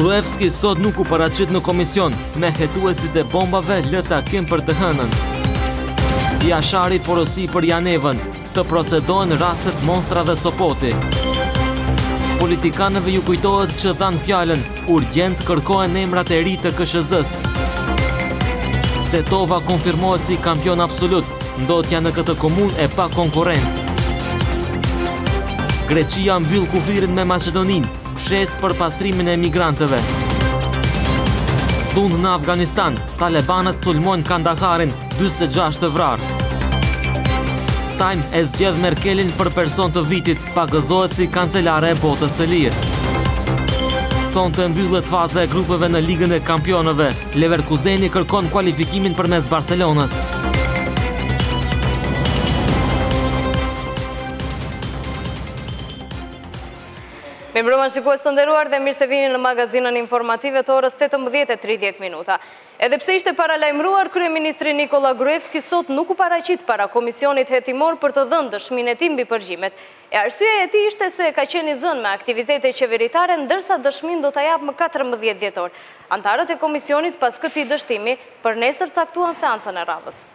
Gruevski sot nuk u paraqit në komision me hetuesit e bombave lë takim për të hënën. Jashari porosi për Janevën, Të procedohen rastet Monstra dhe Sopoti. Politikanëve ju kujtohet që dhanë fjalën, urgjent kërkohen emrat e ri të KSHZ-së. Tetova konfirmohet si kampion absolut, ndotja në këtë komunë e pakonkurrencë. Greqia mbyll kufirin me Maqedoninë, Fshesë për pastrimin e emigrantëve. Dhunë në Afganistan, talebanët sulmojnë Kandaharin, 26 të vrarë. Time e zgjedh Merkelin për person të vitit, pagëzohet si kancelare e botës së lirë. Sonte mbyllet faza e grupeve në Ligën e Kampionëve, Leverkuseni kërkon kualifikimin përmes Barcelonës. Mirëmbrëma shikues të nderuar dhe mirë se vini në magazinën informative të orës 18.30 minuta. Edhe pse ishte paralajmëruar, Kryeministri Nikola Gruevski sot nuk u paraqit para Komisionit Hetimor për të dhënë dëshminë e tij mbi përgjimet. E arsyeja e tij ishte se ka qenë i zënë me aktivitete qeveritare ndërsa dëshminë do ta japë më 14 dhjetor. Anëtarët e Komisionit pas këtij dështimi, për nesër caktuan seancën e radhës.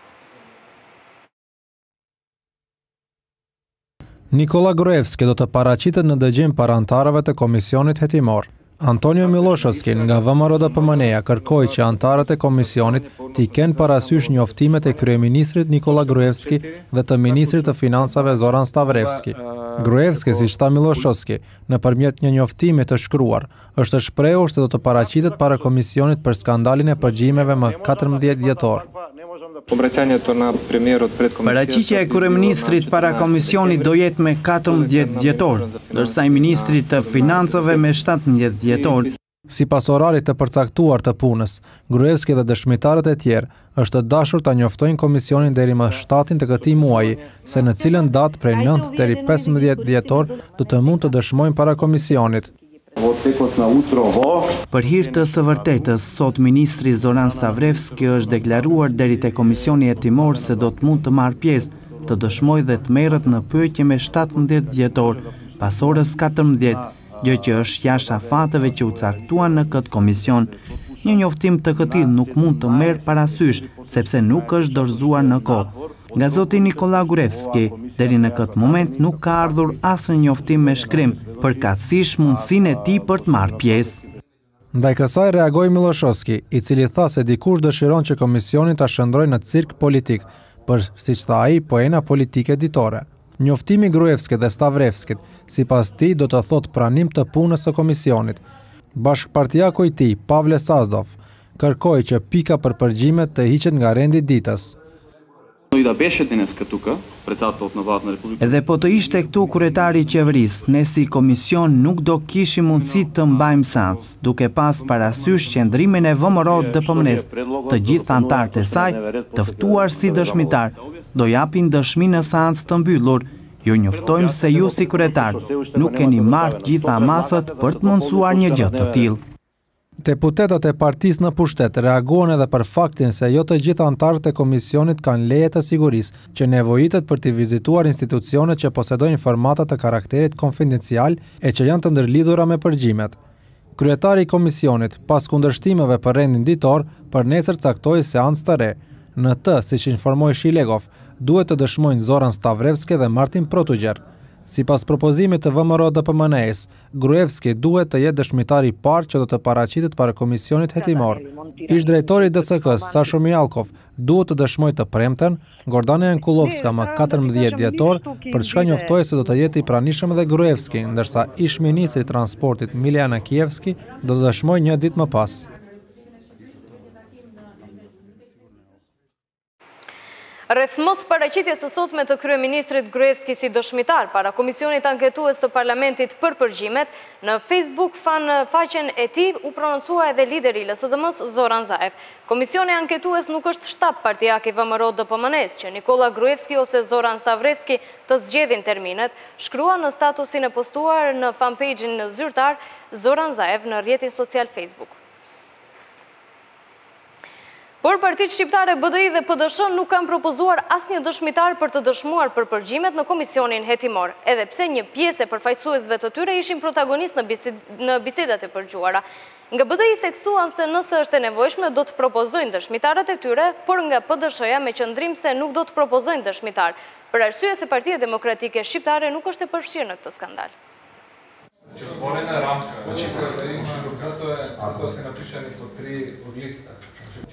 Nikolla Gruevski do të paraqitet në dëgjim para anëtarëve të Komisionit Hetimor. Antonio Milloshovski nga VMRO-DPMNE-ja kërkoi që anëtarët e Komisionit t'i kenë parasysh njoftimet e kryeministrit Nikolla Gruevski dhe të ministrit të Financave Zoran Stavrevski. Gruevski, siç tha Milloshovski, nëpërmjet një njoftimi të shkruar, është shprehur se do të paraqitet para Komisionit për skandalin e përgjimeve më katërmbëdhjetë dhjetor. Paraqitja e kryeministrit para Komisionit do jetë më katërmbëdhjetë dhjetor, ndërsa i ministrit të Financave më shtatëmbëdhjetë dhjetor. Sipas orarit të përcaktuar të punës, Gruevski dhe dëshmitarët e tjerë është dashur ta njoftojnë Komisionin deri më shtatin të këtij muaji se në cilën datë prej nëntë deri pesëmbëdhjetë dhjetor do të mund të dëshmojnë para Komisionit. Për hir të së vërtetës, sot ministri Zoran Stavrevski është deklaruar deri te Komisioni Hetimor se do të mund të marrë pjesë, të dëshmojë dhe të merret në pyetje më shtatëmbëdhjetë dhjetor, pas orës katërmbëdhjetë, gjë që është jashtë afateve që u caktuan në këtë komision. Një njoftim të këtillë nuk mund të marrë parasysh, sepse nuk është dorëzuar në kohë. Nga zoti Nikolla Gruevski, deri në këtë moment nuk ka ardhur asnjë njoftim me shkrim, përkatësisht mundësinë e tij për të marrë pjesë. Ndaj kësaj reagoi Milloshovski, i cili tha se dikush dëshiron që komisionin ta shndërrojë në cirk politik, për, siç tha ai, poena politike ditore. Njoftimi i Gruevskit dhe Stavrevskit, sipas tij, do të thotë pranim të punës së komisionit. Bashkëpartiaku i tij, Pavle Sazdov, kërkoi që pika për përgjimet të hiqet nga rendi i ditës. Edhe po të ishte këtu kryetari i qeverisë, ne si komision nuk do kishim mundësi të mbajmë seancë, duke pas parasysh qëndrimin e VMRO DPMNE-së, të gjithë anëtarët e saj, të ftuar si dëshmitarë, do japin dëshmi në seancë të mbyllur, ju njoftojmë se ju si kryetar nuk keni marrë të gjitha masat për të mundësuar një gjë të tillë. Deputetat e partisë në pushtet reaguan edhe për faktin se jo të gjithë anëtarët e komisionit kanë leje të sigurisë që nevojitet për t'i vizituar institucionet që posedojnë informata të karakterit konfidencial e që janë të ndërlidhura me përgjimet. Kryetari i komisionit, pas kundërshtimeve për rendin ditor, për nesër caktoi seancë të re. Në të, siç informoi Shilegov, duhet të dëshmojnë Zoran Stavrevski dhe Martin Protugjer. Sipas propozimit të VMRO-DPMNE-së, Gruevski duhet të jetë dëshmitari i parë që do të paraqitet para Komisionit Hetimor. Ish-drejtori i DSK-së, Sasho Mijallkov, duhet të dëshmojë të premten, Gordana Jankullovska më katërmbëdhjetë dhjetor, për çka njoftoi se do të jetë i pranishëm dhe Gruevski, ndërsa ish-ministri i Transportit, Mile Janakievski, do të dëshmojë një ditë më pas. Rreth mosparaqitjes së sotme të kryeministrit Gruevski si dëshmitar para Komisionit Anketues të Parlamentit për përgjimet, në Facebook fan faqen e tij u prononcua edhe lideri i LSDM-së, Zoran Zaev. Komisioni Anketues nuk është shtab partiak i VMRO-DPMNE-së që Nikolla Gruevski ose Zoran Stavrevski të zgjedhin terminet, shkruan në statusin e postuar në fanpage-in zyrtar Zoran Zaev në rrjetin social Facebook. Por partitë shqiptare BDI dhe PDSH nuk kanë propozuar asnjë dëshmitar për të dëshmuar për përgjimet në komisionin hetimor, edhe pse një pjesë e përfaqësuesve të tyre ishin protagonistë në bisedat e përgjuara. Nga BDI theksuan se nëse është e nevojshme do të propozojnë dëshmitarët e tyre, por nga PDSH-ja me qëndrim se nuk do të propozojnë dëshmitarë, për arsye se Partia Demokratike Shqiptare nuk është e përfshirë në këtë skandal.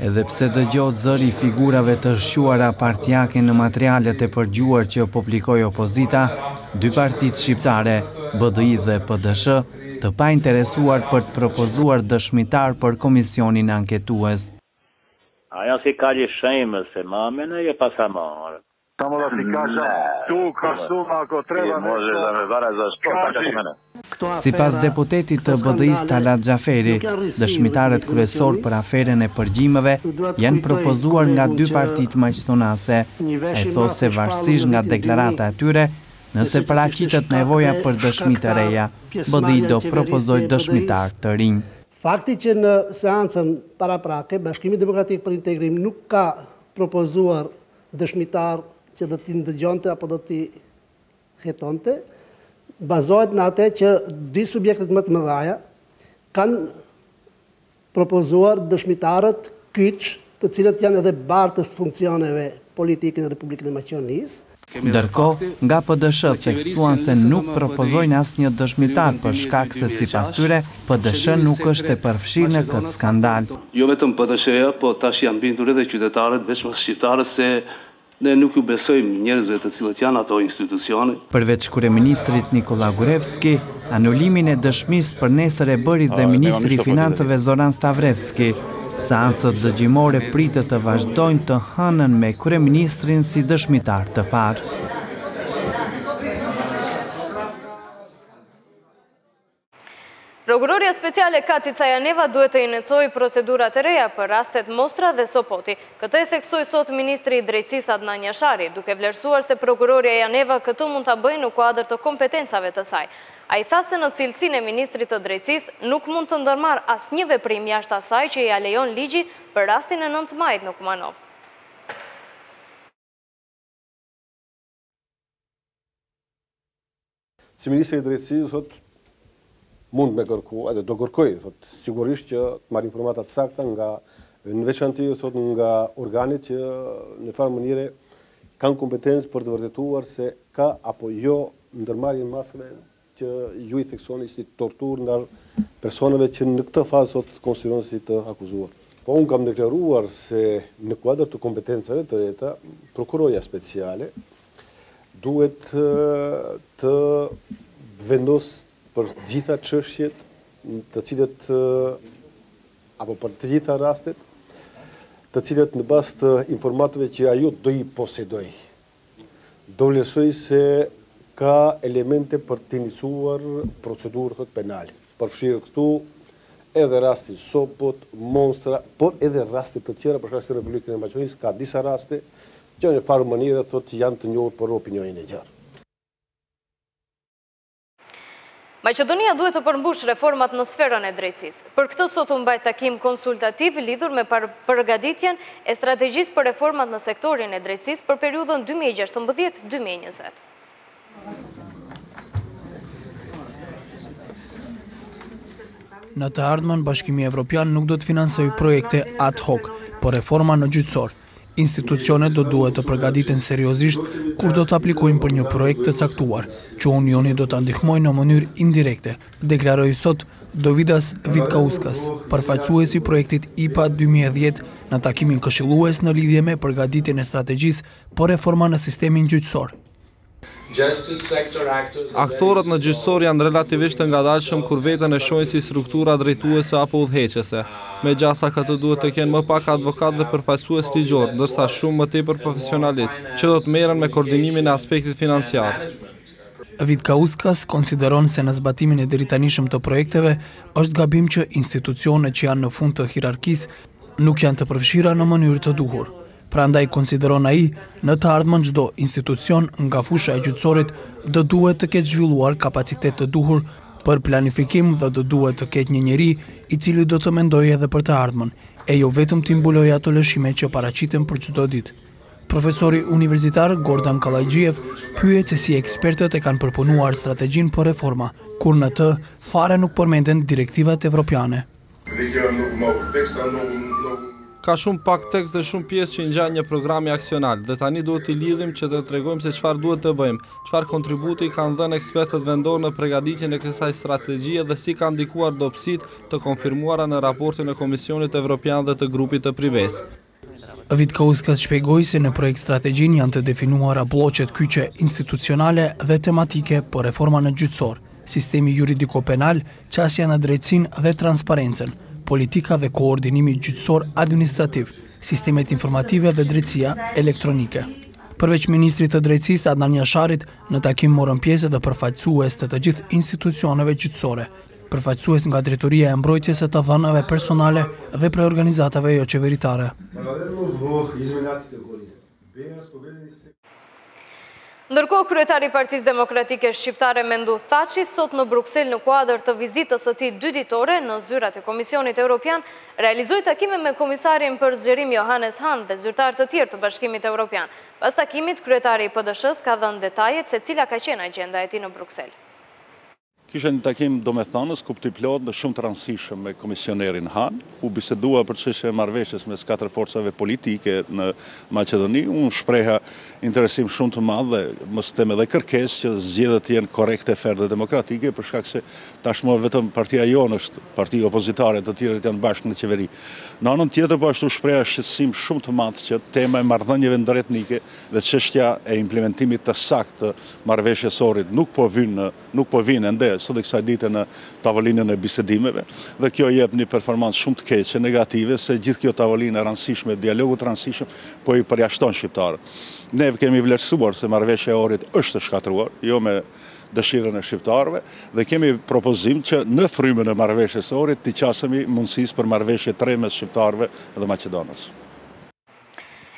Edhe pse dëgjohet zëri i figurave të shquara partiake në materialet e përgjuar që publikoi opozita, dy partitë shqiptare, BDI dhe PDSH, të painteresuar për të propozuar dëshmitarë për komisionin anketues. Ajo si kaq i shëmës e ma me ne je pas a marë. Sa më dha si kasha, tu ka shumë ako treva me shko, ka qi. Sipas deputetit të BDI-së Talat Xhaferi, dëshmitarët kryesorë për aferën e përgjimëve janë propozuar nga dy partitë maqedonase. Ai thotë se varësisht nga deklarata e tyre, nëse paraqitet nevoja për dëshmi të reja, BDI do propozojë dëshmitarë të rinj. Fakti që në seancën paraprake Bashkimi Demokratik për Integrim nuk ka propozuar dëshmitar që do t'i ndëgjonte apo do t'i hetonte, bazohet në atë që dy subjektet më të mëdhaja kanë propozuar dëshmitarët kyç, të cilët janë edhe bartës të funksioneve politike në Republikën e Maqedonisë. Ndërkohë, nga PDSH theksuan se nuk propozojnë asnjë dëshmitar për shkak se sipas tyre, PDSH nuk është e përfshirë në këtë skandal. Jo vetëm PDSH-ja, po tash janë bindur edhe qytetarët, veçmas shqiptarët se ne nuk ju besojmë njerëzve të cilët janë ato institucione. Përveç kryeministrit Nikolla Gruevski, anulimin e dëshmisë për nesër e bëri dhe ministri i Financave Zoran Stavreski. Seancat dëgjimore pritet të vazhdojnë të hënën me kryeministrin si dëshmitar të parë. Prokurorja speciale Katica Janeva duhet të inicojë procedurat e reja për rastet Monstra dhe Sopoti. Këtë e theksoi sot ministri i Drejtësisë Adnan Jashari, duke vlerësuar se prokurorja Janeva këtë mund ta bëjë në kuadër të kompetencave të saj. Ai tha se në cilësinë e ministrit të Drejtësisë nuk mund të ndërmarrë asnjë veprim jashtë asaj që ia lejon ligji për rastin e nëntë majit në Kumanovë. Si ministri i drejtësisë, thot, mund me kërku, edhe do kërkoj, thot, sigurisht që të marrë informata të sakta nga, në veçanti, thot, nga organet që në farë mënyre kanë kompetencë për të vërtetuar se ka apo jo ndërmarrje masave që ju i theksoni si torturë ndaj personave që në këtë fazë sot konsiderohen si të akuzuar. Po unë kam deklaruar se në kuadër të kompetencave të veta, prokurorja speciale duhet të vendosë për të gjitha çështjet të cilat apo për të gjitha rastet të cilat në bazë të informatave që ajo do i posedojë Do vlerësoj se ka elemente për të inicuar procedurët penale, përfshirë këtu edhe rastin Sopot, Monstra, por edhe raste të tjera, për shkak se në Republikën e Maqedonisë ka disa raste që në një farë mënyre thotë janë të njohur për opinionin e gjerë. Maqedonia duhet të përmbushë reformat në sferën e drejtësisë. Për këtë sot u mbajt takim konsultativ lidhur me përgatitjen e strategjisë për reformat në sektorin e drejtësisë për periudhën dy mijë e gjashtëmbëdhjetë, dy mijë e njëzet. Në të ardhmen Bashkimi Evropian nuk do të financojë projekte ad hoc, por reforma në gjyqësor. Institucionet do duhet të përgatiten seriozisht kur do të aplikojnë për një projekt të caktuar, që Unioni do ta ndihmojë në mënyrë indirekte, deklaroi sot Dovidas Vitkauskas, përfaqësues i projektit IPA dy mijë e dhjetë në takimin këshillues në lidhje me përgatitjen e strategjisë për reforma në sistemin gjyqësor. Aktorët në gjyqësor janë relativisht të ngadalshëm kur veten e shohin si struktura drejtuese apo udhëheqëse. Me gjasa këta duhet të kenë më pak advokatë dhe përfaqësues ligjorë, ndërsa shumë më tepër profesionalistë, që do të merren me koordinimin e aspektit financiar. Vitkauskas konsideron se në zbatimin e deritanishëm të projekteve, është gabim që institucionet që janë në fund të hierarkisë nuk janë të përfshira në mënyrë të duhur. Prandaj, konsideron ai, në të ardhmen çdo institucion nga fusha e gjyqësorit do duhet të ketë zhvilluar kapacitet të duhur për planifikim dhe do duhet të ketë një njeri i cili do të mendojë edhe për të ardhmen, e jo vetëm t'i mbulojë ato lëshime që paraqiten për çdo ditë. Profesori universitar Gordan Kallajxhiev pyet se si ekspertët e kanë përpunuar strategjinë për reforma, kur në të fare nuk përmenden direktivat evropiane. Ka shumë pak tekst dhe shumë pjesë që i ngjan një programi aksional, dhe tani duhet t'i lidhim që të tregojmë se çfarë duhet të bëjmë, çfarë kontributi kanë dhënë ekspertët vendorë në pregaditjen e kësaj strategjie dhe si kanë ndikuar dobësitë të konfirmuara në raportin e Komisionit Evropian dhe të Grupit të Pribesë. Vitkauskas shpjegoi se në projekt-strategjinë janë të definuara blloqet kyçe institucionale dhe tematike për reforma në gjyqësor, sistemi juridiko-penal, qasja në drejtësinë dhe transparencën, politika dhe koordinimi gjyqësor-administrativ, sistemet informative dhe drejtësia elektronike. Përveç ministrit të Drejtësisë, Adnan Jasharit, në takim morën pjesë edhe përfaqësues të të gjithë institucioneve gjyqësore, përfaqësues nga Drejtoria e Mbrojtjes së të Dhënave Personale dhe prej organizatave joqeveritare. Ndërkohë, kryetari i Partisë Demokratike Shqiptare, Menduh Thaçi, sot në Bruksel në kuadër të vizitës së tij dyditore në zyrat e Komisionit Europian, realizoi takime me komisarin për Zgjerim Johannes Hahn dhe zyrtarë të tjerë të Bashkimit Europian. Pas takimit, kryetari i PDSH-së ka dhënë detajet se cila ka qenë agjenda e tij në Bruksel. Kisha një takim domethënës, kuptimplotë dhe shumë të rëndësishëm me Komisionerin Hahn. U bisedua për çështjen e marrëveshjes mes katër forcave politike në Maqedoni. Unë shpreha interesim shumë të madh dhe mos të them edhe kërkesë që zgjedhjet të jenë korrekte, fer dhe demokratike, për shkak se tashmë vetëm partia jonë është parti opozitare, të tjerët janë bashkë në qeveri. Në anën tjetër po ashtu shpreha shqetësim shumë të madh që tema e marrëdhënieve ndëretnike dhe çështja e implementimit të saktë të Marrëveshjes së Ohrit nuk po vijnë, nuk po vijnë ende sot edhe kësaj dite në tavolinën e bisedimeve dhe kjo jep një performansë shumë të keqe, negative, se gjithë kjo tavolinë e rëndësishme, dialogut të rëndësishëm po i përjashton shqiptarët. Ne kemi vlerësuar se marrëveshja e Ohrit është shkatërruar, jo me dëshirën e shqiptarëve dhe kemi propozim që në frymën e marrëveshjes së Ohrit t'i qasemi mundësisë për marrëveshje të re mes shqiptarëve dhe maqedonasve.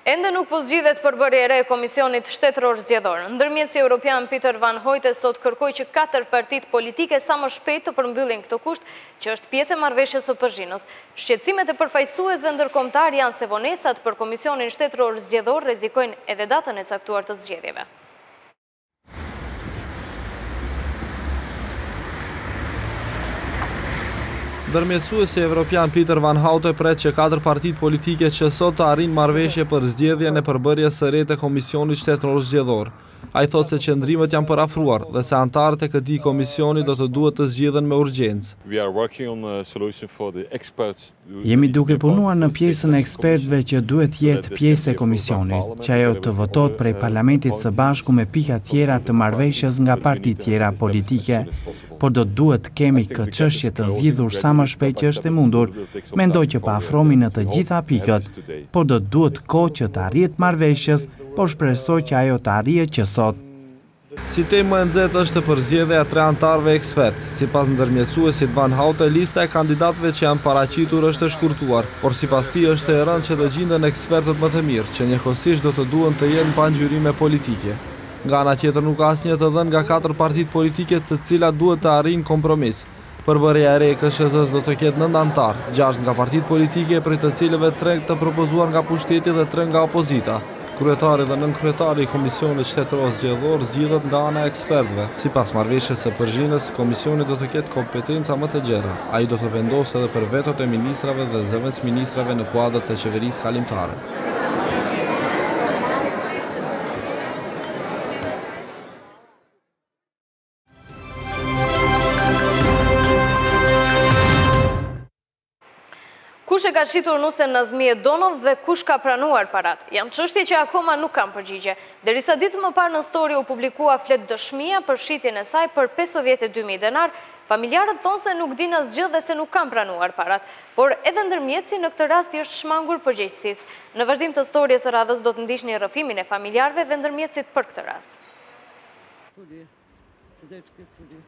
Ende nuk po zgjidhet përbërja e re e Komisionit Shtetëror Zgjedhor. Ndërmjetësi Europian Peter Vanhoutte sot kërkoi që katër partitë politike sa më shpejt të përmbyllin këtë kusht që është pjesë e Marrëveshjes së Përzhinës. Shqetësimet e përfaqësuesve ndërkombëtarë janë se vonesat për Komisionin Shtetëror Zgjedhor rrezikojnë edhe datën e caktuar të zgjedhjeve. Ndërmjetësuesi evropian Peter Vanhoutte pret që katër partitë politike që sot të arrijnë marrëveshje për zgjedhjen e përbërjes së re të Komisionit Shtetëror Zgjedhor. Ai thotë se qëndrimet janë përafruar dhe se anëtarët e këtij komisioni do të duhet të zgjidhen me urgjencë. Jemi duke punuar në pjesën e ekspertëve që duhet të jetë pjesë e komisionit, që ajo të votohet prej Parlamentit së bashku me pikat tjera të marrëveshjes nga partitë tjera politike. Por do të duhet të kemi këtë çështje të zgjidhur sa më shpejt që është e mundur. Mendoj që po afrohemi në të gjitha pikët, por do të duhet kohë që të arrihet marrëveshjes, por shpresoj që ajo të arrihet që sot. Si temë më e nxehtë është përzgjedhja e tre anëtarëve ekspertë. Sipas ndërmjetësuesit Vanhoutte, lista e kandidatëve që janë paraqitur është e shkurtuar, por sipas tij është e rëndë që të gjinden ekspertët më të mirë, që njëkohësisht do të duhen të jenë pa ngjyrime politike. Nga ana tjetër nuk ka asnjë të dhënë nga katër partitë politike të cilat duhet të arrijnë kompromis. Përbërja e re e KSHZ-së do të ketë nëntë anëtarë, gjashtë nga partitë politike, prej të cilëve tre të propozuar nga pushteti dhe tre nga opozita. Kryetari dhe nënkryetari i Komisionit Shtetëror Zgjedhor zgjidhen nga ana e ekspertëve. Sipas marrëveshjes së Përzhinos, komisioni do të ketë kompetenca më të gjera. Ai do të vendosë edhe për vetot e ministrave dhe zëvendësministrave në kuadër të qeverisë kalimtare. Kush e ka shitur nusen Nazmije Donov dhe kush ka pranuar parat? Janë çështje që akoma nuk kanë përgjigje. Derisa ditë më parë në stori u publikua fletëdëshmia për shitjen e saj për 52.000 denarë, familjarët thonë se nuk dinë asgjë dhe se nuk kanë pranuar parat. Por edhe ndërmjetësi në këtë rast i është shmangur përgjegjësisë. Në vazhdim të storjes së radhës do të ndiqni rrëfimin e familjarëve dhe ndërmjetësit për këtë rast. Culi, si dhe që këtë culi.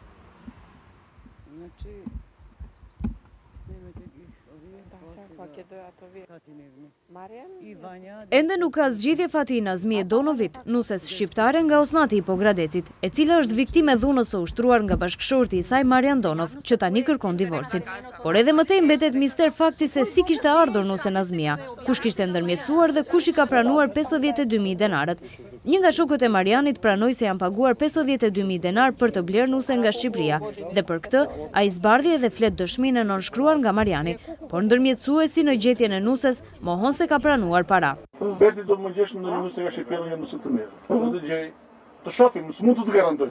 Në që snimet e gjithë, o vijë, po se po këtë dhe ato vijë. Ka ti nevni. Marjen? I vanja... Ende nuk ka zgjidhje fati i Nazmije Donovit, nuses shqiptare nga Osnati i Pogradecit, e cila është viktimë e dhunës së ushtruar nga bashkëshorti i saj Marian Donov, që tani kërkon divorcin. Por edhe më tej mbetet mister fakti se si kishte ardhur nuse Nazmija, kush kishte ndërmjetësuar dhe kush i ka pranuar 52.000 denarët, Një nga shokët e Marianit pranoi se janë paguar pesëdhjetë e dy mijë denarë për të blerë nuse nga Shqipëria dhe për këtë, ai zbardhi edhe fletëdëshminë e nënshkruar nga Mariani. Por ndërmjetësuesi në gjetjen e nuses mohon se ka pranuar para. Më pyeti do të më gjesh ndonjë nuse nga Shqipëria ndonjë nuse të mirë. Do të të gjej, të shohim, s'mund të të garantoj.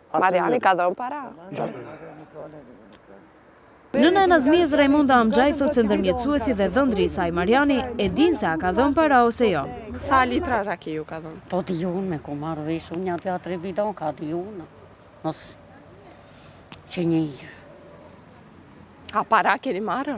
Mariani ka dhënë para. Nëna e Nazmijes Rajmonda Amxhaj thotë se ndërmjetësuesi dhe dhëndri i saj Mariani e dinë se a ka dhënë para ose jo. Sa litra raki ju ka dhënë? Po di unë me ku marrë vesh unë nja dy a tre bidonka di unë. Nësë që një irë. A para keni marrë?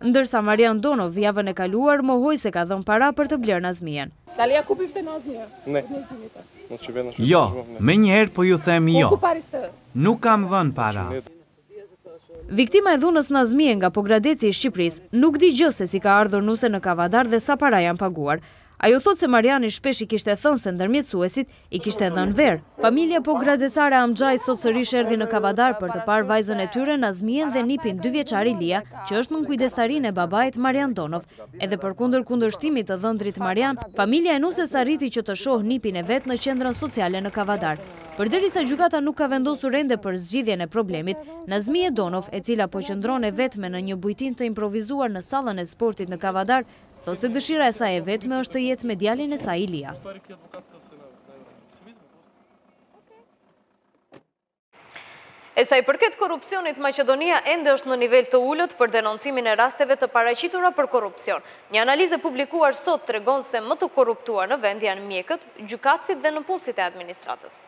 Ndërsa Marian Donov javën e kaluar mohoi se ka dhënë para për të blerë Nazmijen. Jo, menjëherë po ju them jo. Nuk kam dhënë para. Viktima e dhunës Nazmije nga Pogradeci i Shqipërisë, nuk di gjë se si ka ardhur nuse në Kavadar dhe sa para janë paguar. Ajo thotë se Mariani shpesh i kishte thënë se ndërmjetësuesit i kishte dhënë verë. Familja pogradecare Amxhaj sot sërish erdhi në Kavadar për të parë vajzën e tyre Nazmijen dhe nipin dyvjeçar Ilia, që është nën kujdestarinë e babait Marian Donov. Edhe përkundër kundërshtimit të dhëndrit Marian, familja e nuses arriti që të shohë nipin e vet në qendrën sociale në Kavadar. Përderisa gjykata nuk ka vendosur ende për zgjidhjen e problemit, Nazmije Donov, e cila po qëndron e vetme në një bujtinë të improvizuar në sallën e sportit në Kavadar, Thotë se dëshira e saj e vetme është të jetë me djalin e saj Ilia. E sa i përket korrupsionit, Maqedonia ende është në nivel të ullët për denoncimin e rasteve të paraqitura për korrupsion. Një analizë e publikuar sot tregon se më të korruptuar në vend janë mjekët, gjykatësit dhe nëpunësit e administratës.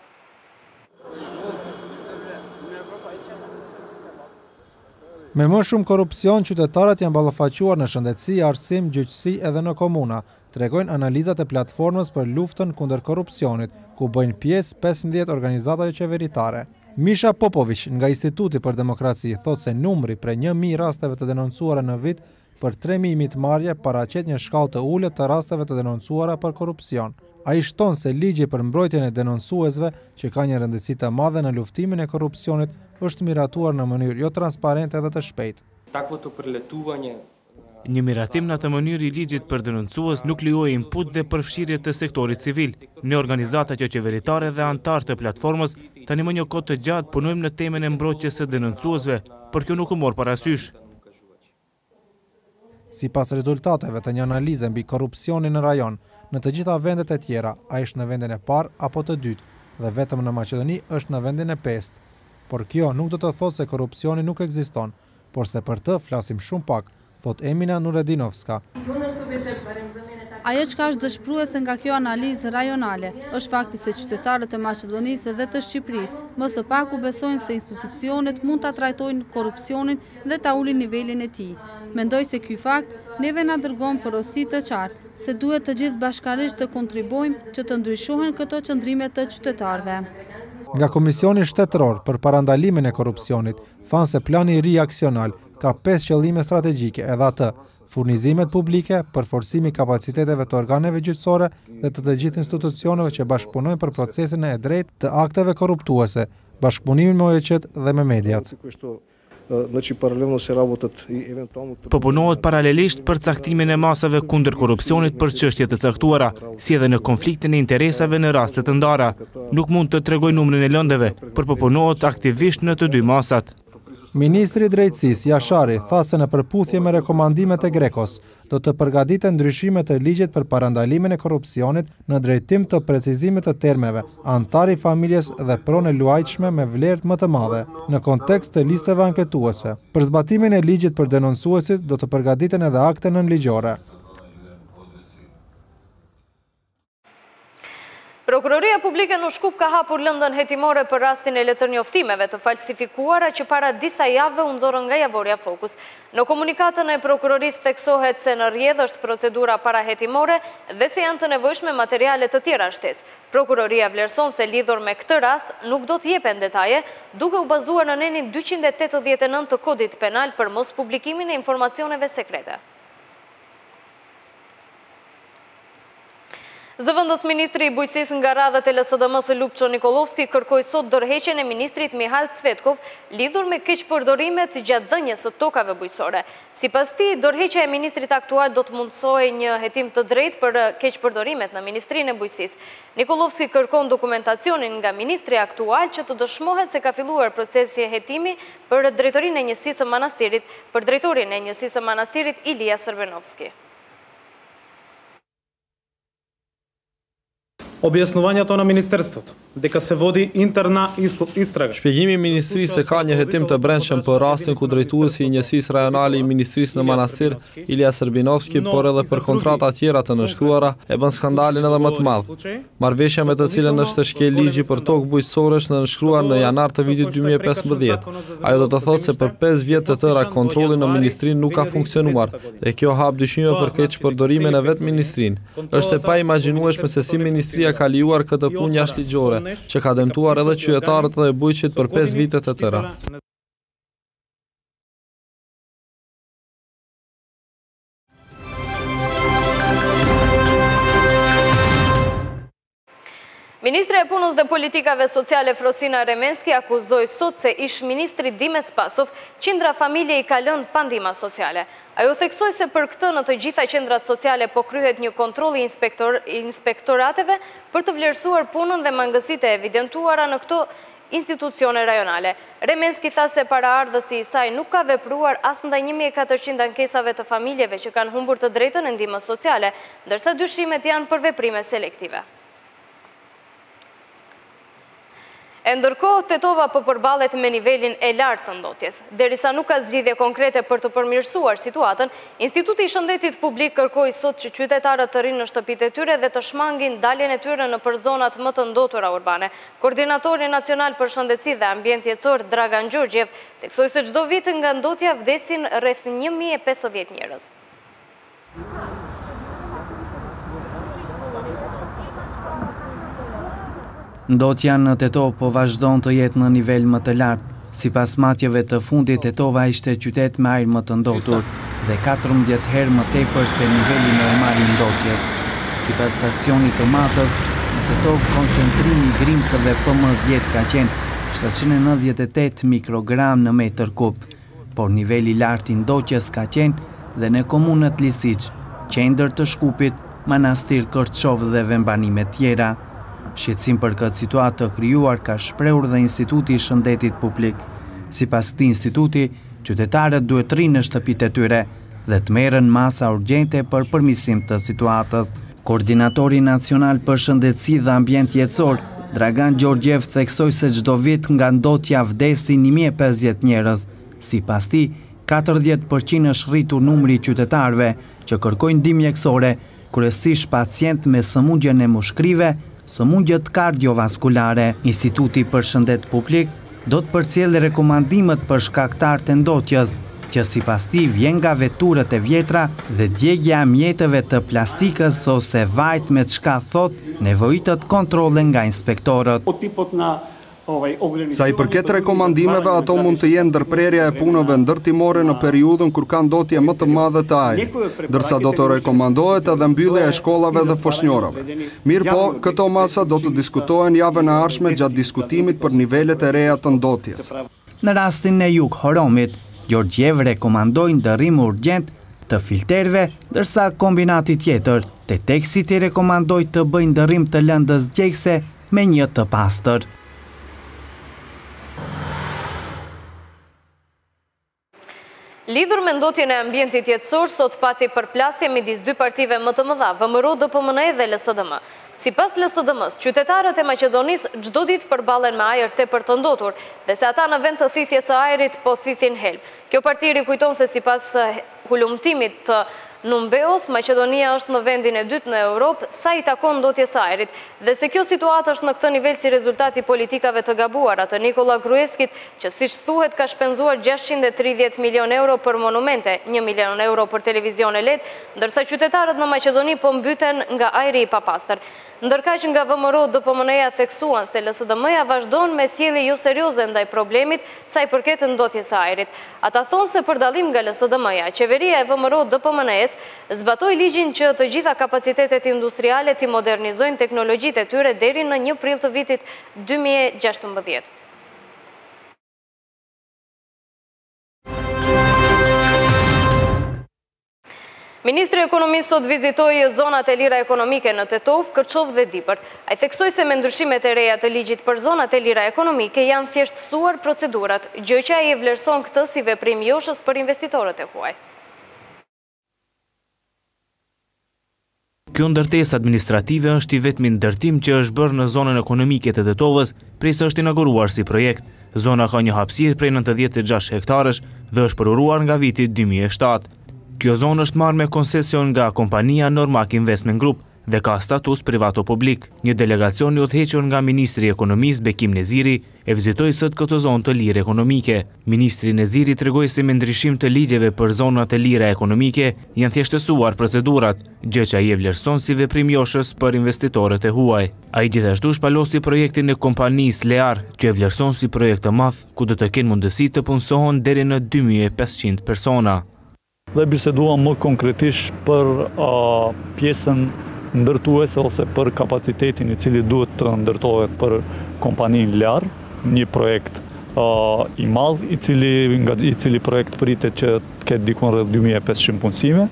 Me më shumë korrupsion qytetarët janë ballafaquar në shëndetësi, arsim, gjyqësi edhe në komuna, tregojnë analizat e Platformës për Luftën kundër Korrupsionit, ku bëjnë pjesë pesëmbëdhjetë organizata joqeveritare. Misha Popoviq nga Instituti për Demokraci thotë se numri prej një mijë rasteve të denoncuara në vit Për tre mijë mitmarrje paraqet një shkallë të ulët të rasteve të denoncuara për korrupsion. Ai shton se ligji për mbrojtjen e denoncuesve, që ka një rëndësi të madhe në luftimin e korrupsionit, është miratuar në mënyrë jotransparente dhe të shpejtë. Një miratim në atë mënyrë i ligjit për denoncues nuk lejoi input dhe përfshirje të sektorit civil. Ne organizatat joqeveritare dhe anëtarë të platformës tanimë një kohë të gjatë punojmë në temën e mbrojtjes së denoncuesve, por kjo nuk u mor parasysh. Sipas rezultateve të një analize mbi korrupsionin në rajon, në të gjitha vendet e tjera ai është në vendin e parë apo të dytë dhe vetëm në Maqedoni është në vendin e pestë. Por kjo nuk do të thotë se korrupsioni nuk ekziston, por se për të flasim shumë pak, thotë Emina Nuredinovska. Ajo çka është dëshpëruese nga kjo analizë rajonale, është fakti se qytetarët e Maqedonisë dhe të Shqipërisë, më së paku u besojnë se institucionet mund ta trajtojnë korrupsionin dhe ta ulin nivelin e tij. Mendoj se ky fakt neve na dërgon porosi të qartë se duhet të gjithë bashkarisht të kontribuojmë që të ndryshohen këto qëndrime të qytetarëve. Nga Komisioni Shtetëror për Parandalimin e Korrupsionit thanë se plani i ri aksional ka pesë qëllime strategjike edhe atë, Furnizimet publike, përforcimi i kapaciteteve të organeve gjyqësore dhe të të gjithë institucioneve që bashkëpunojnë për procesin e drejtë të akteve korruptuese, bashkëpunimin me OJQ-të dhe me mediat. Po punohet paralelisht për caktimin e masave kundër korrupsionit për çështje të caktuara, si edhe në konfliktin e interesave në raste të ndara. Nuk mund të tregoj numrin e lëndëve, por po punohet aktivisht në të dy masat. Ministri i Drejtësisë, Jashari, tha se në përputhje me rekomandimet e GRECO-s, Do të përgatiten ndryshime të Ligjit për Parandalimin e Korrupsionit në drejtim të precizimit të termeve anëtar i familjes dhe pronë e luajtshme me vlerë më të madhe, në kontekst të listave anketuese. Për zbatimin e Ligjit për Denoncuesit do të përgatiten edhe akte nënligjore. Prokuroria Publike në Shkup ka hapur lëndën hetimore për rastin e letërnjoftimeve të falsifikuara që para disa javëve u nxorën nga Javorja Fokus. Në komunikatën e prokurorisë theksohet se në rrjedhë është procedura parahetimore dhe se janë të nevojshme materiale të tjera shtesë. Prokuroria vlerëson se lidhur me këtë rast nuk do të jepen detaje, duke u bazuar në nenin dyqind e tetëdhjetë e nëntë të Kodit Penal për mospublikimin e informacioneve sekrete. Zëvendësministri i Bujqësisë nga radhët e LSDM-së Lupço Nikollovski kërkoi sot dorëheqjen e ministrit Mihal Cvetkov lidhur me keqpërdorimet gjatë dhënies së tokave bujqësore. Sipas tij, dorëheqja e ministrit aktual do të mundësojë një hetim të drejtë për keqpërdorimet në Ministrinë e Bujqësisë. Nikollovski kërkon dokumentacionin nga ministri aktual që të dëshmohet se ka filluar procesi hetimi për drejtorin e Njësisë së Manastirit për drejtorin e Njësisë së Manastirit Ilija Sërbenovski. Objasnuvanjeto na Ministerstvoto, deka se vodi interna istraga. Shpjegimi i Ministrisë se ka një hetim të brendshëm për rastin ku drejtuesi i njësisë rajonale i Ministrisë në Manastir, Ilija Sërbinovski, por edhe për kontrata tjera të nënshkruara, e bën skandalin edhe më të madh. Marrëveshja me të cilën është të shkel ligji për tokë bujqësore është nënshkruar në janar të vitit dy mijë e pesëmbëdhjetë. Ajo do të thotë se për pesë vjet të tëra kontrolli në Ministri nuk ka funksionuar, Dhe kjo hap dyshime për keqpërdorime në vetë ministrinë. Është e paimagjinueshme se si ministria ka lejuar këtë punë jashtëligjore, që ka dëmtuar edhe qyetarët dhe bujqit për pesë vite të tëra. Ministrja e Punës dhe Politikave Sociale Frosina Remenski akuzoi sot se ish-ministri Dime Spasov qindra familje i ka lënë pa ndihma sociale. Ajo theksoi se për këtë në të gjitha qendrat sociale po kryhet një kontroll i inspektorateve për të vlerësuar punën dhe mangësitë e evidentuara në këto institucione rajonale. Remenski tha se paraardhësi i saj nuk ka vepruar as ndaj një mijë e katërqind ankesave të familjeve që kanë humbur të drejtën e ndihmës sociale, ndërsa dyshimet janë për veprime selektive. E ndërkohë, Tetova po përballet me nivelin e lartë të ndotjes. Derisa nuk ka zgjidhje konkrete për të përmirësuar situatën, Instituti i Shëndetit Publik kërkoi sot që qytetarët të rrinë në shtëpitë e tyre dhe të shmangin daljen e tyre nëpër zonat më të ndotura urbane, Koordinatori Nacional për Shëndetësi dhe Ambient Jetësor, Dragan Gjorgjev, theksoi se çdo vit nga ndotja vdesin rreth një mijë e pesëdhjetë njerëz. Ndotja në Tetovë po vazhdon të jetë në nivel më të lartë. Sipas matjeve të fundit, Tetova ishte qytet me ajër më të ndotur dhe katërmbëdhjetë herë më tepër se niveli normal i ndotjes. Sipas stacionit matës, në Tetovë koncentrimi i grimcëve PM dhjetë ka qenë shtatëqind e nëntëdhjetë e tetë mikrogramë në metër kub, por nivel i lartë i ndotjes ka qenë dhe në komunat Lisiç, Qendër të Shkupit, Manastir, Kërçovë dhe vendbanime tjera. Shqetësim për këtë situatë të krijuar ka shprehur dhe Instituti i Shëndetit Publik. Sipas këtij instituti, qytetarët duhet të rrinë në shtëpitë e tyre dhe të merren masa urgjente për përmirësim të situatës. Koordinatori Nacional për Shëndetësi dhe Ambient Jetësor, Dragan Gjorgjev theksoi se çdo vit nga ndotja vdesin një mijë e pesëdhjetë njerëz. Sipas tij, katërdhjetë për qind është rritur numri i qytetarëve që kërkojnë ndihmë mjekësore, kryesisht pacientë me sëmundjen e mushkërive, sëmundjet kardiovaskulare. Instituti për Shëndet Publik do të përcjellë rekomandimet për shkaktarët e ndotjes, që sipas tij vjen nga veturët e vjetra dhe djegia e mjeteve të plastikës ose vajit me çka thotë nevojiten kontrolle nga inspektorët. O tipot na Sa i përket rekomandimeve, ato mund të jenë ndërprerja e punëve ndërtimore në periudhën kur ka ndotje më të madhe të ajrit, ndërsa do të rekomandohet edhe mbyllja e shkollave dhe foshnjoreve. Mirëpo, këto masa do të diskutohen javën e ardhshme gjatë diskutimit për nivelet e reja të ndotjes. Në rastin e Jugohromit, Gjorgjev rekomandoi ndërrim urgjent të filterëve, ndërsa kombinatit tjetër, Teteksit i rekomandoi të bëjë ndërrim të lëndës djegëse me një të pastër. Lidhur me ndotjen e ambientit jetësor, sot pati përplasje midis dy partive më të mëdha, VMRO-DPMNE dhe LSDM. Sipas LSDM-së, qytetarët e Maqedonisë çdo ditë përballen me ajër tepër të ndotur, dhe se ata në vend të thithjes së ajrit po thithin helm. Kjo parti rikujton se sipas hulumtimit të Numbeos, Maqedonia është në vendin e dytë në Europë sa i takon ndotjes së ajrit, dhe se kjo situatë është në këtë nivel si rezultat i politikave të gabuara të Nikolla Gruevskit, që siç thuhet ka shpenzuar gjashtëqind e tridhjetë milionë euro për monumente, një milion euro për televizione led, ndërsa qytetarët në Maqedoni po mbyten nga ajri i papastër. Ndërkaq nga VMRO-DPMNE-ja theksuan se LSDM-ja vazhdon me sjellje joserioze ndaj problemit sa i përket ndotjes së ajrit. Ata thonë se për dallim nga LSDM-ja, qeveria e VMRO-DPMNE-së zbatoi ligjin që të gjitha kapacitetet industriale t'i modernizojnë teknologjitë e tyre deri në një prill të vitit dy mijë e gjashtëmbëdhjetë. Ministri i Ekonomisë sot vizitoi zonat e lira ekonomike në Tetovë, Kërçovë dhe Dibër. Ai theksoi se me ndryshimet e reja të ligjit për zonat e lira ekonomike janë thjeshtësuar procedurat, gjë që ai e vlerëson këtë si veprim joshës për investitorët e huaj. Kjo ndërtesë administrative është i vetmi ndërtim që është bërë në zonën ekonomike të Tetovës prej se është inauguruar si projekt. Zona ka një hapësirë prej nëntëdhjetë e gjashtë hektarësh dhe është përuruar nga viti dy mijë e shtatë. Kjo zonë është marrë me koncesion nga kompania Normak Investment Group, dhe ka status privato-publik. Një delegacion i udhëhequr nga ministri i Ekonomisë, Bekim Neziri, e vizitoi sot këtë zonë të lirë ekonomike. Ministri Neziri tregoi se me ndryshim të ligjeve për zonat e lira ekonomike janë thjeshtësuar procedurat, gjë që ai e vlerëson si veprim joshës për investitorët e huaj. Ai gjithashtu shpalosi projektin e kompanisë Lear, që e vlerëson si projekt të madh, ku do të kenë mundësi të punësohen deri në dy mijë e pesëqind persona. dhe biseduam më konkretisht për pjesën ndërtuese ose për kapacitetin i cili duhet të ndërtohet për kompaninë Lear, një projekt i madh, i cili nga i cili projekt pritet që të ketë dikun rreth dy mijë e pesëqind punësime.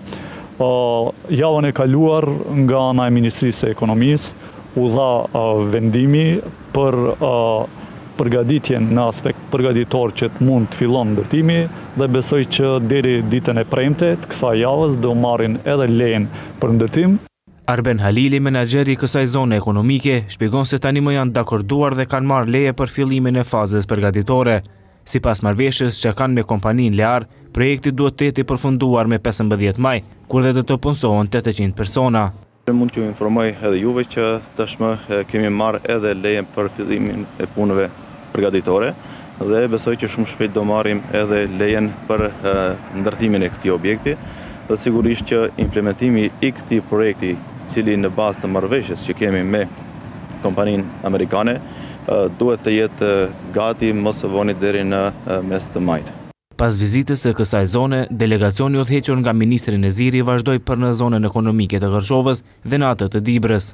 Javën e kaluar nga ana e Ministrisë së Ekonomisë u dha vendimi për përgaditjen në aspekt përgaditor që të mund të fillon ndërtimi dhe besoj që deri ditën e premte të kësaj javës do marrin edhe lejen për ndërtim. Arben Halili, menaxher i kësaj zone ekonomike, shpjegon se tani më janë dakorduar dhe kanë marrë leje për fillimin e fazës përgaditore. Sipas marrëveshjes që kanë me kompaninë Lear, projekti duhet të jetë i përfunduar me pesëmbëdhjetë maj, kur dhe do të punësohen tetëqind persona. Mund t'ju informoj edhe juve që tashmë kemi marrë edhe lejen për fillimin e punëve përgatitore dhe besoj që shumë shpejt do marrim edhe lejen për ndërtimin e këtij objekti dhe sigurisht që implementimi i këtij projekti i cili në bazë të marrëveshjes që kemi me kompaninë amerikane duhet të jetë gati më së voni deri në mes të majit. Pas vizitës së kësaj zone, delegacioni i udhëhequr nga ministri Neziri vazhdoi për në zonën ekonomike të Kërçovës dhe në atë të Dibrës.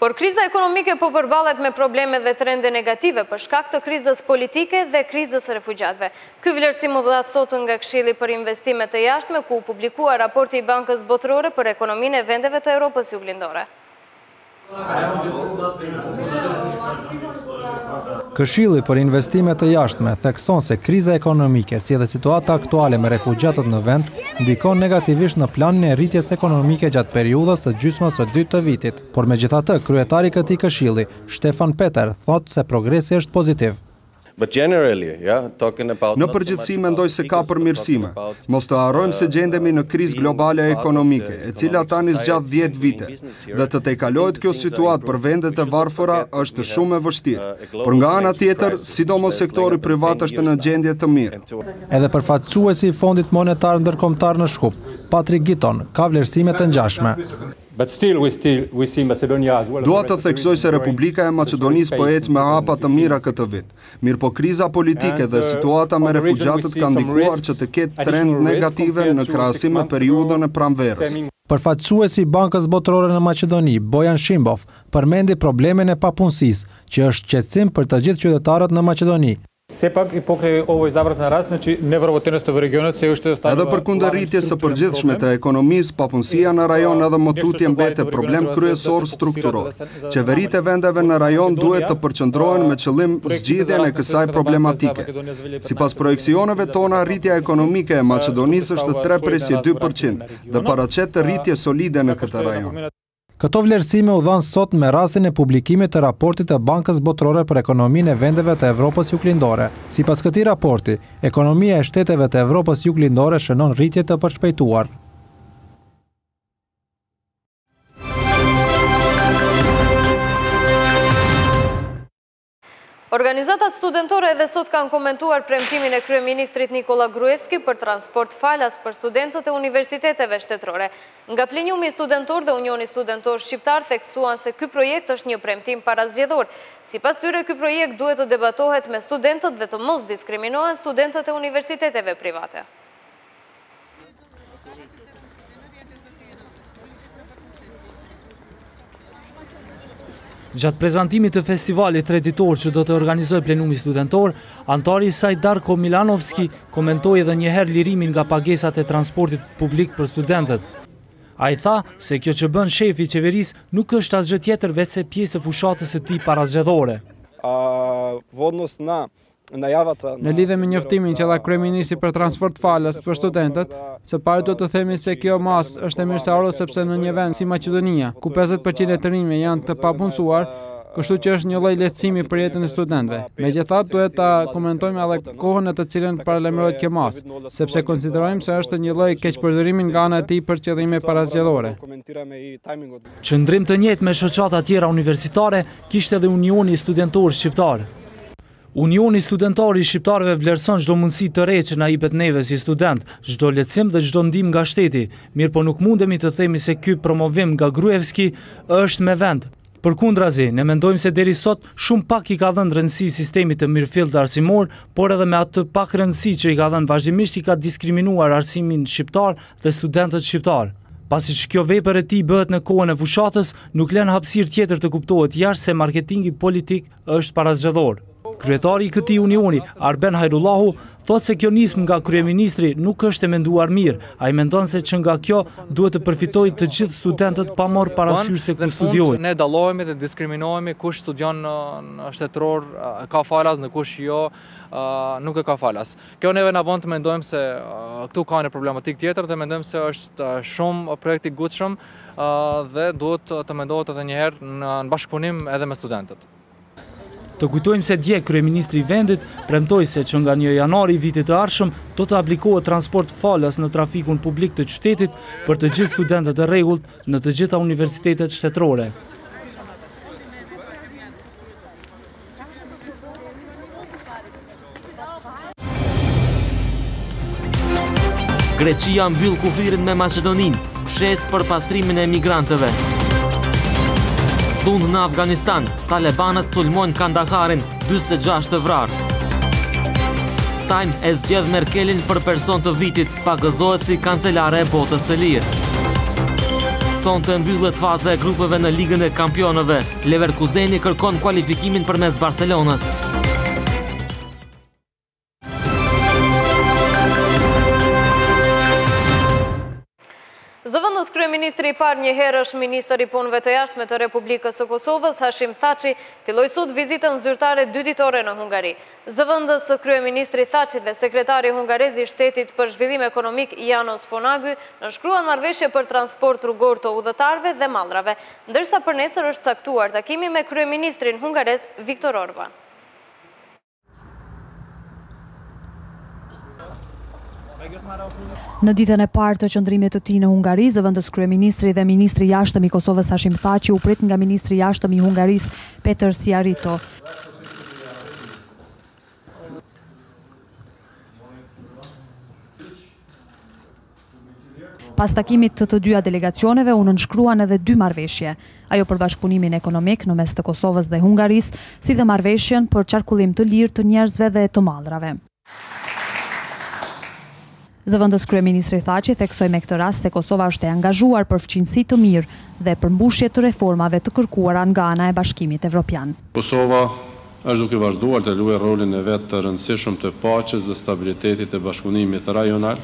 Por kriza ekonomike po përballet me probleme dhe trende negative për shkak të krizës politike dhe krizës së refugjatëve. Ky vlerësim u dha sot nga Këshilli për Investime të Jashtme ku u publikua raporti i Bankës Botërore për ekonominë e vendeve të Europës Juglindore. Këshilli për Investime të Jashtme thekson se kriza ekonomike si edhe situata aktuale me refugjatët në vend ndikon negativisht në planin e rritjes ekonomike gjatë periudhës të gjysmës së dytë të vitit. Por megjithatë, kryetari i këtij këshilli, Shtefan Peter, thotë se progresi është pozitiv. Në përgjithësi mendoj se ka përmirësime. Mos të harrojmë se gjendemi në krizë globale ekonomike, e cila tani zgjat dhjetë vite, dhe të tejkalohet kjo situatë për vendet e varfëra është shumë e vështirë. Por nga ana tjetër, sidomos sektori privat është në gjendje të mirë. Edhe përfaqësuesi i Fondit Monetar Ndërkombëtar në Shkup, Patrick Gitton, ka vlerësime të ngjashme. Dua të theksoj se Republika e Maqedonisë po ecë me hapa të mira këtë vit, mirëpo kriza politike dhe situata me refugjatët kanë ndikuar që të ketë trend negative në krahasim me periudhën e pranverës. Përfaqësuesi i Bankës Botërore në Maqedoni, Bojan Shimbov, përmendi problemin e papunësisë, që është shqetësim për të gjithë qytetarët në Maqedoni, Sepak i pokre ovoj zavrës në rast në qi ne vërvo tenës të vërregionët se është stadë Edhe përkundër rritjes së përgjithshme të ekonomisë, papunësia në rajon edhe më tutje mbetet problem kryesor strukturor. Qeveritë e vendeve në rajon duhet të përqendrohen me qëllim zgjidhjen e kësaj problematike. Sipas projeksioneve tona rritja ekonomike e Maqedonisë është tre presje dy për qind dhe paraqet rritje solide në këtë rajon. Këto vlerësime u dhanë sot me rastin e publikimit të raportit të Bankës Botërore për ekonominë e vendeve të Evropës Juglindore. Sipas këtij raporti, ekonomia e shteteve të Evropës Juglindore shënon rritje të përshpejtuar. Organizatat studentore edhe sot kanë komentuar premtimin e kryeministrit Nikolla Gruevski për transport falas për studentët e universiteteve shtetërore. Nga Plenumi Studentor dhe Unioni Studentor Shqiptar theksuan se ky projekt është një premtim parazgjedhor. Sipas tyre, ky projekt duhet të debatohet me studentët dhe të mos diskriminohen studentët e universiteteve private. Gjatë prezantimit të festivalit treditor që do të organizojë Plenumi Studentor, anëtari i saj Darko Milanovski komentoi edhe njëherë lirimin nga pagesat e transportit publik për studentët. Ai tha se kjo që bën shefi i qeverisë nuk është asgjë tjetër veçse pjesë e fushatës së tij parazgjedhore. Vodnës na Në lidhje me njoftimin që dha kryeministri për transport falas për studentët, së pari duhet të themi se kjo masë është e mirëseardhur sepse në një vend si Maqedonia, ku pesëdhjetë për qind e të rinjve janë të papunësuar, kështu që është një lloj lehtësimi për jetën e studentëve. Megjithatë, duhet ta komentojmë edhe kohën në të cilën paralajmërohet kjo masë, sepse konsiderojmë se është një lloj keqpërdorimi nga ana e tij për qëllime parazgjedhore. Qëndrim të njëjtë me shoqatat tjera universitare kishte edhe Unioni Studentor Shqiptar. Unioni Studentor i Shqiptarëve vlerëson çdo mundësi të re që na ipet neve si studentë, çdo lehtësim dhe çdo ndihmë nga shteti, mirëpo nuk mundemi të themi se ky promovim nga Gruevski është me vend. Përkundrazi, ne mendojmë se deri sot shumë pak i ka dhënë rëndësi sistemit të mirëfilltë arsimor, por edhe me atë pak rëndësi që i ka dhënë vazhdimisht i ka diskriminuar arsimin shqiptar dhe studentët shqiptarë. Pasi që kjo vepër e tij bëhet në kohën e fushatës, nuk lë hapësirë tjetër të kuptohet jashtë se marketingi politik parazgjedhor. Kryetari i këtij unioni, Arben Hajrullahu, thotë se kjo nismë nga kryeministri nuk është e menduar mirë. Ai mendon se që nga kjo duhet të përfitojnë të gjithë studentët pa marrë parasysh se ku studiojnë. Ne dallohemi dhe diskriminohemi kush studion në shtetëror e ka falas dhe kush jo nuk e ka falas. Kjo neve na bon të mendojmë se këtu ka një problematikë tjetër dhe mendojmë se është shumë projekt i ngutshëm Dhe duhet të mendohet edhe një herë në bashkëpunim edhe me studentët. Të kujtojmë se dje kryeministri i vendit premtoi se që nga një janari i vitit të ardhshëm do të aplikohet transport falas në trafikun publik të qytetit për të gjithë studentët e rregullt në të gjitha universitetet shtetërore. Greqia mbyll kufirin me Maqedoninë, fshesë për pastrimin e migrantëve. Dhunë në Afganistan, talebanët sulmojnë Kandaharin, 26 të vrarë. Time e zgjedh Merkelin për person të vitit, pagëzohet si kancelare e botës së lirë. Sonte mbyllet faza e grupeve në Ligën e Kampionëve, Leverkuzeni kërkon kualifikimin përmes Barcelonës. Zëvendës Kryeministri i parë njëherësh Ministër i Punëve të Jashtme të Republikës së Kosovës, Hashim Thaçi, filloi sot vizitën zyrtare dyditore në Hungari. Zëvendës kryeministri Thaçi dhe sekretari hungarez i shtetit për zhvillim ekonomik János Fonagy nënshkruan marrëveshje për transport rrugor të udhëtarëve dhe mallrave, ndërsa për nesër është caktuar takimi me kryeministrin hungarez Viktor Orban. Në ditën e parë të qëndrimit të tij në Hungari, zëvendës kryeministri dhe ministri i Jashtëm i Kosovës Hashim Thaçi u prit nga ministri i Jashtëm i Hungarisë, Peter Szijjarto. Pas takimit të dyja delegacioneve u nënshkruan edhe dy marrëveshje, ajo për bashkëpunimin ekonomik në mes të Kosovës dhe Hungarisë, si dhe marrëveshjen për qarkullim të lirë të njerëzve dhe të mallrave. Zëvendëskryeministri Thaçi theksoi me këtë rast se Kosova është e angazhuar për fqinjësi të mirë dhe përmbushje të reformave të kërkuara nga ana e Bashkimit Evropian. Kosova është duke vazhduar të luajë rolin e vet të rëndësishëm të paqes dhe stabilitetit e bashkëpunimit rajonal.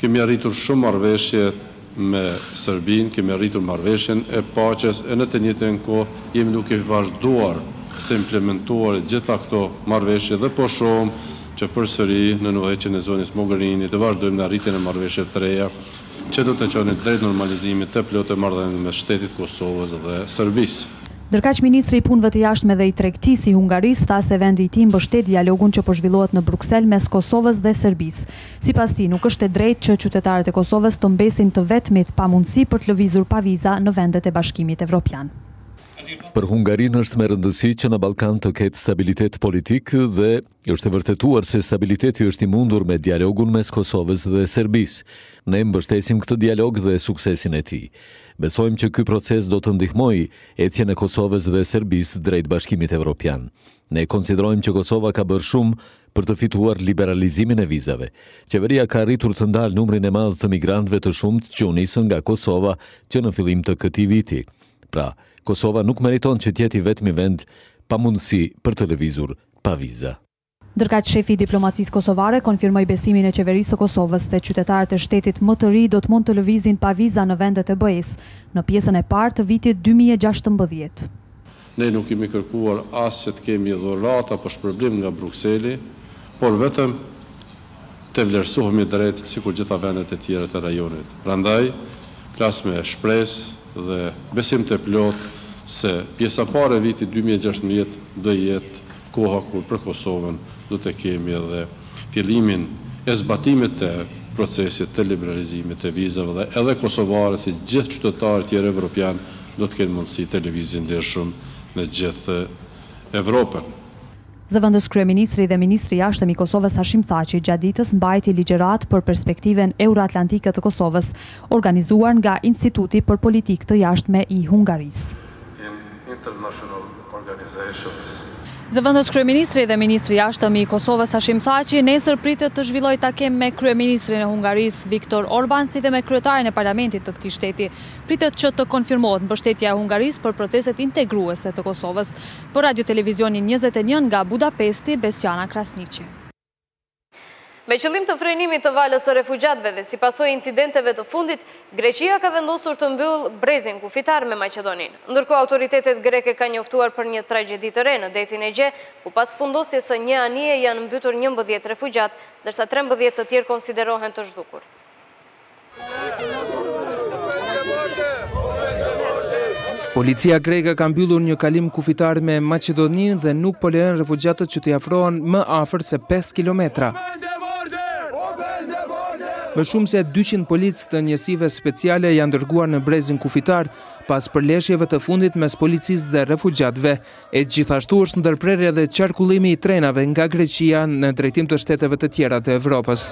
Kemi arritur shumë marrëveshje me Serbinë, kemi arritur marrëveshjen e paqes e në të njëjtën kohë jemi duke vazhduar së implementuar gjitha këto marrëveshje dhe presim shumë që përsëri nën udhëheqjen e zonjës Mogherini të vazhdojmë në arritjen e marrëveshjeve të reja që do të çonin drejt normalizimit të plotë të marrëdhënieve mes shtetit Kosovës dhe Serbisë. Ndërkaq ministri i Punëve të Jashtme dhe i Tregtisë i Hungarisë tha se vendi i tij mbështet dialogun që po zhvillohet në Bruksel mes Kosovës dhe Serbisë. Sipas tij, nuk është e drejtë që qytetarët e Kosovës të mbesin të vetmit pa mundësi për të lëvizur pa viza në vendet e Bashkimit Evropian. Për Hungarinë është me rëndësi që në Ballkan të ketë stabilitet politik dhe është e vërtetuar se stabiliteti është i mundur me dialogun mes Kosovës dhe Serbisë. Ne mbështesim këtë dialog dhe suksesin e tij. Besojmë që ky proces do të ndihmojë ecjen e Kosovës dhe Serbisë drejt Bashkimit Evropian. Ne konsiderojmë që Kosova ka bërë shumë Për të fituar liberalizimin e vizave, qeveria ka arritur të ndalë numrin e madh të migrantëve të shumtë që u nisën nga Kosova që në fillim të këtij viti. Pra, Kosova nuk meriton që të jetë i vetmi vend pa mundësi për të lëvizur pa viza. Ndërkaq, shefi i diplomacisë kosovare konfirmoi besimin e Qeverisë së Kosovës se qytetarët e shtetit më të ri do të mund të lëvizin pa viza në vendet e BE-së në pjesën e parë të vitit dy mijë e gjashtëmbëdhjetë. Ne nuk kemi kërkuar as që të kemi dhurata apo shpërblim nga Brukseli, por vetëm të vlerësohemi drejt sikur gjitha vendet e tjera të rajonit. Prandaj, flas me shpresë dhe besim të plotë se pjesa e parë e vitit dy mijë e gjashtëmbëdhjetë do jetë koha kur për Kosovën do të kemi edhe fillimin e zbatimit të procesit të liberalizimit të vizave dhe edhe kosovarët si gjithë qytetarët tjerë evropianë Do të kenë mundësi të lëvizin lirshëm në gjithë Evropën. Zëvendëskryeministri dhe ministri i Jashtëm i Kosovës Hashim Thaçi gjatë ditës mbajti ligjëratë për perspektiven euroatlantike të Kosovës, organizuar nga Instituti për Politikë të Jashtme i Hungarisë. Zëvendëskryeministri dhe ministri i Jashtëm i Kosovës Hashim Thaçi nesër pritet të zhvillojë takim me kryeministrin e Hungarisë Viktor Orban si dhe me kryetarin e parlamentit të këtij shteti. Pritet që të konfirmohet mbështetja e Hungarisë për proceset integruese të Kosovës. Për Radiotelevizionin njëzet e një nga Budapesti, Besjana Krasniqi. Me qëllim të frenimit të valës së refugjatëve dhe si pasojë e incidenteve të fundit, Greqia ka vendosur të mbyllë brezin kufitar me Maqedoninë. Ndërkohë autoritetet greke kanë njoftuar për një tragjedi të re në Detin Egje, ku pas fundosjes së një anije janë mbytur njëmbëdhjetë refugjatë, ndërsa trembëdhjetë të tjerë konsiderohen të zhdukur. Policia greke ka mbyllur një kalim kufitar me Maqedoninë dhe nuk po lejon refugjatët që t'i afrohen më afër se 5 kilometra. Më shumë se 200 policë të njësive speciale janë dërguar në brezin kufitar pas përleshjeve të fundit mes policisë dhe refugjatëve. E gjithashtu është ndërprerë edhe qarkullimi i trenave nga Greqia në drejtim të shteteve të tjera të Evropës.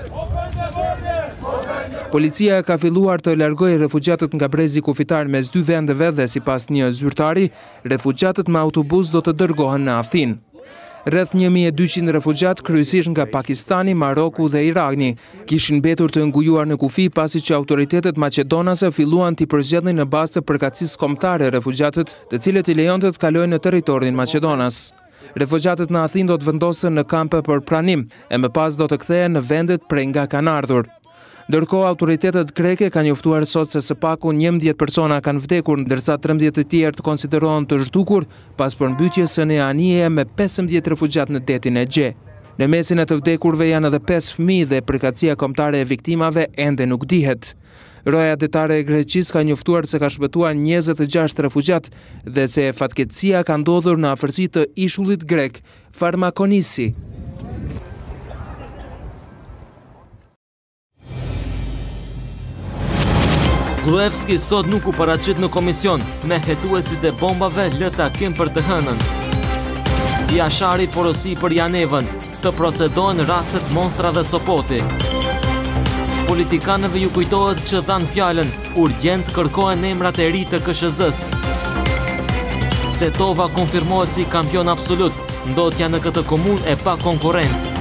Policia ka filluar të largojë refugjatët nga brezi kufitar mes dy vendeve dhe sipas një zyrtari, refugjatët me autobus do të dërgohen në Athinë. Rreth 1200 refugjatë, kryesisht nga Pakistani, Maroku dhe Irani, kishin mbetur të ngujuar në kufi pasi që autoritetet maqedonase filluan t'i përzgjedhnin në bazë të përkatësisë kombëtare refugjatët të cilët i lejonte të kalojnë në territorin maqedonas. Refugjatët në Athinë do të vendosen në kampe për pranim e më pas do të kthehen në vendet prej nga kanë ardhur. Ndërkohë, autoritetet greke kanë njoftuar sot se së paku 11 persona kanë vdekur, ndërsa 13 të tjerë të konsiderohen të zhdukur pas përmbytjes së një anije me 15 refugjatë në Detin Egje. Në mesin e të vdekurve janë edhe 5 fëmijë dhe përkatësia kombëtare e viktimave ende nuk dihet. Roja detare e Greqisë ka njoftuar se ka shpëtuar njëzet e gjashtë refugjatë dhe se fatkeqësia ka ndodhur në afërsi të ishullit grek Farmakonisi. Gruevski sot nuk u paraqit në komision, me hetuesit e bombave lë takim për të hënën. Jashari porosi për Janevën, Të procedohen rastet Monstra dhe Sopoti. Politikanëve ju kujtohet që dhanë fjalën, urgjent kërkohen emrat e ri të KSHZ-së. Tetova konfirmohet si kampion absolut, ndotja në këtë komunë e pa konkurrencë.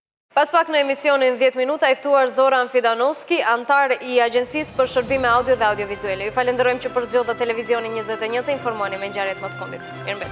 Pas pak në emisionin dhjetë minuta i ftuar Zoran Fidanoski, anëtar i Agjencisë për Shërbime Audio dhe Audiovizuele. Ju falënderojmë që përzgjodhët televizionin 21 të informoni me ngjarjet më të fundit. Mirmë.